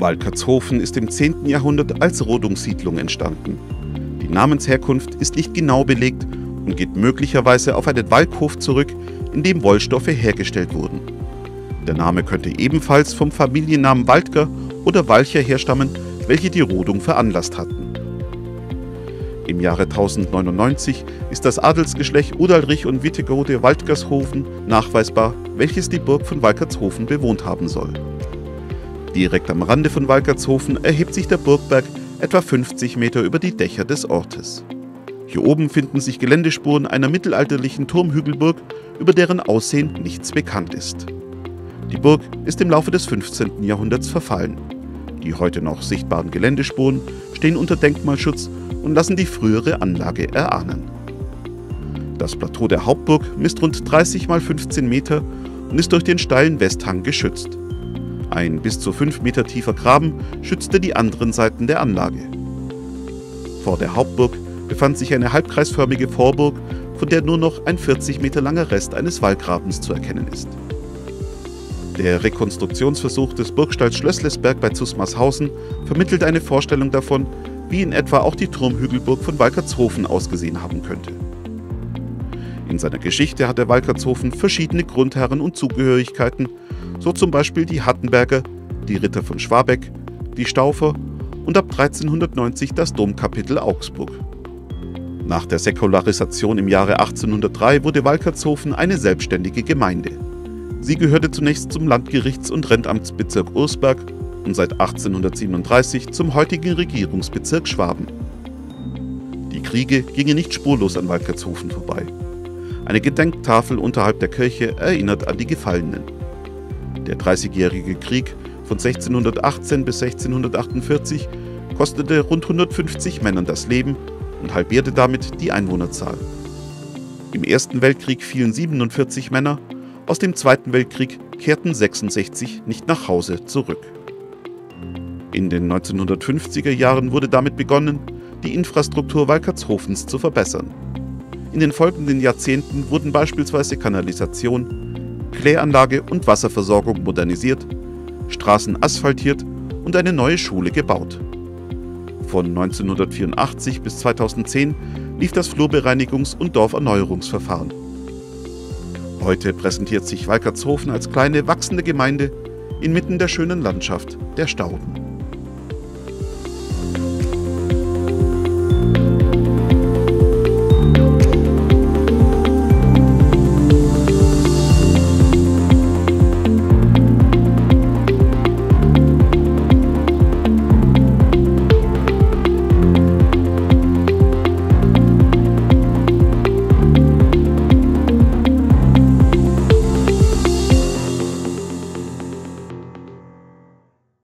Walkertshofen ist im 10. Jahrhundert als Rodungssiedlung entstanden. Die Namensherkunft ist nicht genau belegt und geht möglicherweise auf einen Walkhof zurück, in dem Wollstoffe hergestellt wurden. Der Name könnte ebenfalls vom Familiennamen Waldger oder Walcher herstammen, welche die Rodung veranlasst hatten. Im Jahre 1099 ist das Adelsgeschlecht Udalrich und Wittegode Waldgershofen nachweisbar, welches die Burg von Walkertshofen bewohnt haben soll. Direkt am Rande von Walkertshofen erhebt sich der Burgberg etwa 50 Meter über die Dächer des Ortes. Hier oben finden sich Geländespuren einer mittelalterlichen Turmhügelburg, über deren Aussehen nichts bekannt ist. Die Burg ist im Laufe des 15. Jahrhunderts verfallen. Die heute noch sichtbaren Geländespuren stehen unter Denkmalschutz und lassen die frühere Anlage erahnen. Das Plateau der Hauptburg misst rund 30 x 15 Meter und ist durch den steilen Westhang geschützt. Ein bis zu 5 Meter tiefer Graben schützte die anderen Seiten der Anlage. Vor der Hauptburg befand sich eine halbkreisförmige Vorburg, von der nur noch ein 40 Meter langer Rest eines Wallgrabens zu erkennen ist. Der Rekonstruktionsversuch des Burgstalls Schlösslesberg bei Zusmarshausen vermittelt eine Vorstellung davon, wie in etwa auch die Turmhügelburg von Walkertshofen ausgesehen haben könnte. In seiner Geschichte hat der Walkertshofen verschiedene Grundherren und Zugehörigkeiten so zum Beispiel die Hattenberger, die Ritter von Schwabeck, die Staufer und ab 1390 das Domkapitel Augsburg. Nach der Säkularisation im Jahre 1803 wurde Walkertshofen eine selbstständige Gemeinde. Sie gehörte zunächst zum Landgerichts- und Rentamtsbezirk Ursberg und seit 1837 zum heutigen Regierungsbezirk Schwaben. Die Kriege gingen nicht spurlos an Walkertshofen vorbei. Eine Gedenktafel unterhalb der Kirche erinnert an die Gefallenen. Der Dreißigjährige Krieg von 1618 bis 1648 kostete rund 150 Männern das Leben und halbierte damit die Einwohnerzahl. Im Ersten Weltkrieg fielen 47 Männer, aus dem Zweiten Weltkrieg kehrten 66 nicht nach Hause zurück. In den 1950er Jahren wurde damit begonnen, die Infrastruktur Walkertshofens zu verbessern. In den folgenden Jahrzehnten wurden beispielsweise Kanalisation, Kläranlage und Wasserversorgung modernisiert, Straßen asphaltiert und eine neue Schule gebaut. Von 1984 bis 2010 lief das Flurbereinigungs- und Dorferneuerungsverfahren. Heute präsentiert sich Walkertshofen als kleine, wachsende Gemeinde inmitten der schönen Landschaft der Stauden.